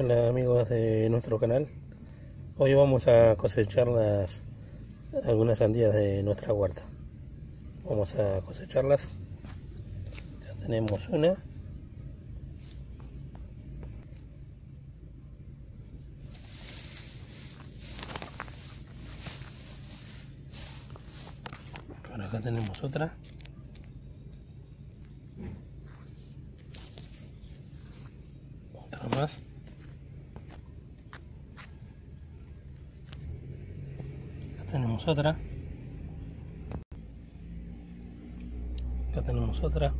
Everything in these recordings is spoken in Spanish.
Hola amigos de nuestro canal. Hoy vamos a cosechar las algunas sandías de nuestra huerta. Vamos a cosecharlas. Ya tenemos una. Por acá tenemos otra. Otra más. Tenemos otra. Acá tenemos otra.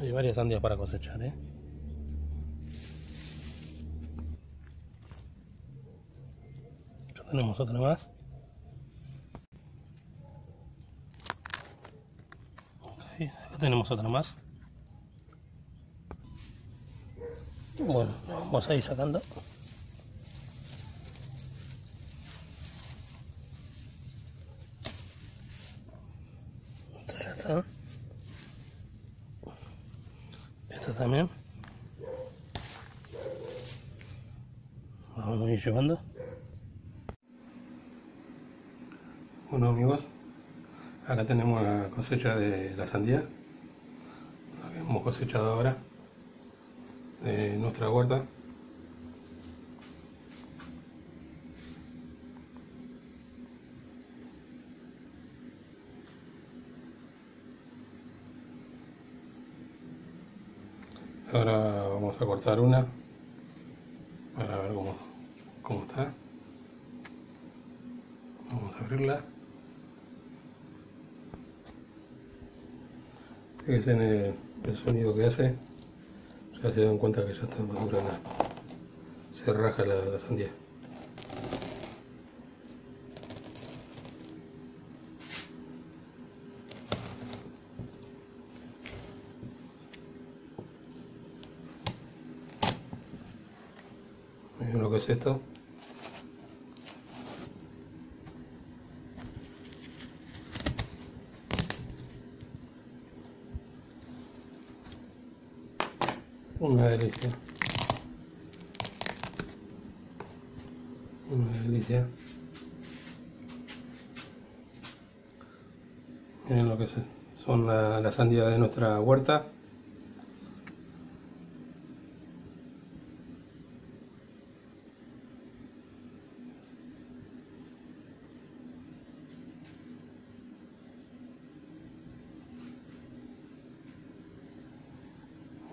Hay varias sandías para cosechar, ¿eh? Acá tenemos otra más. Okay, acá tenemos otra más. Bueno, vamos a ir sacando. Esta. También. Vamos a ir llevando. Bueno amigos, acá tenemos la cosecha de la sandía, la que hemos cosechado ahora de nuestra huerta. Ahora vamos a cortar una para ver cómo, cómo está. Vamos a abrirla. Fíjense en el, el sonido que hace. Ya se dan cuenta que ya está madura se raja la sandía. Lo que es esto. Una delicia. Una delicia. Miren lo que son la sandías de nuestra huerta.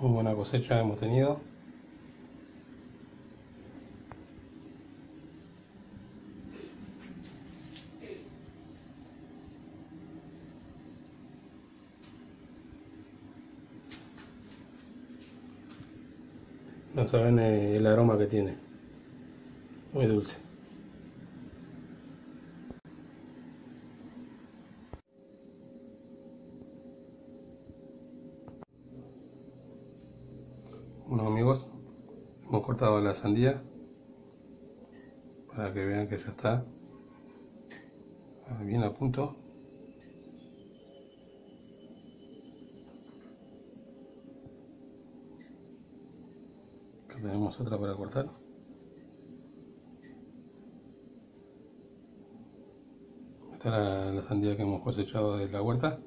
Muy buena cosecha hemos tenido. No saben el aroma que tiene. Muy dulce. Bueno amigos, hemos cortado la sandía para que vean que ya está bien a punto. Acá tenemos otra para cortar. Esta es la sandía que hemos cosechado de la huerta.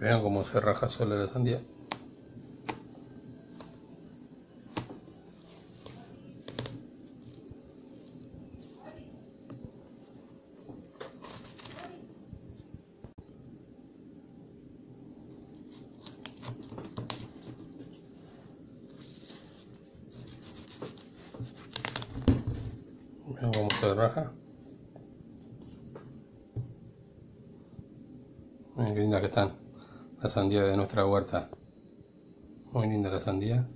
Vean cómo se raja sola la sandía. Vean cómo se raja. Miren qué linda que están la sandía de nuestra huerta. Muy linda la sandía.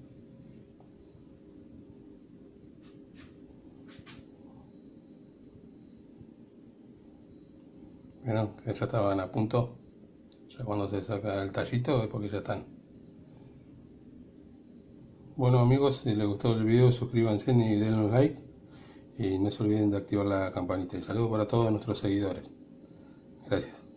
Vieron que ya estaban a punto. Ya cuando se saca el tallito es porque ya están. Bueno amigos, si les gustó el video suscríbanse y denle un like. y no se olviden de activar la campanita. Y saludos para todos nuestros seguidores. Gracias.